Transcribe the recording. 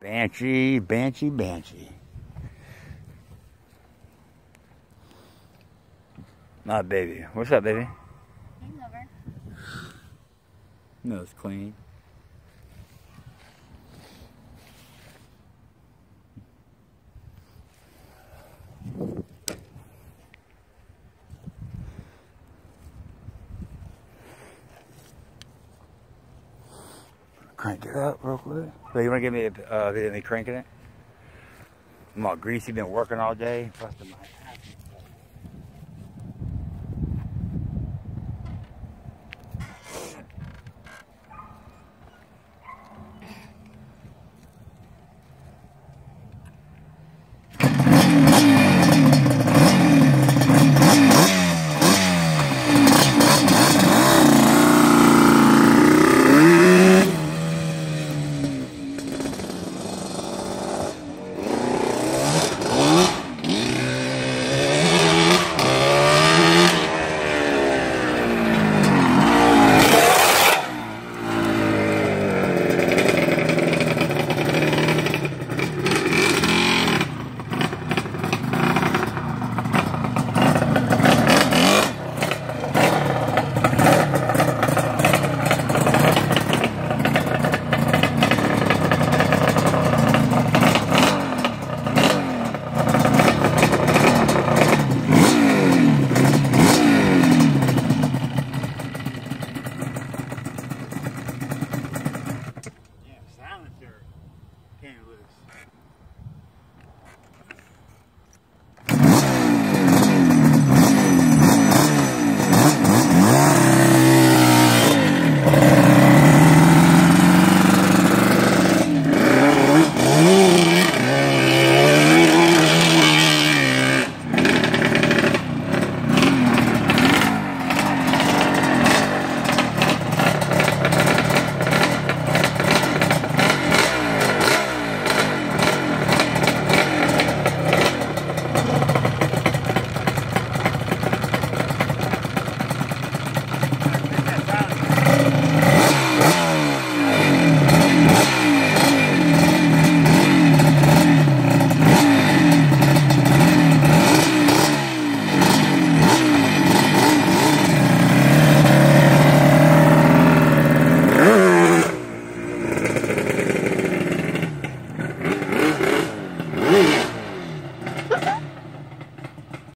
Banshee, Banshee, Banshee. Not baby. What's up, baby? Hangover. No, it's clean. Crank it up real quick. So you want to give me a uh, me cranking it? I'm all greasy, been working all day. Busting my ass.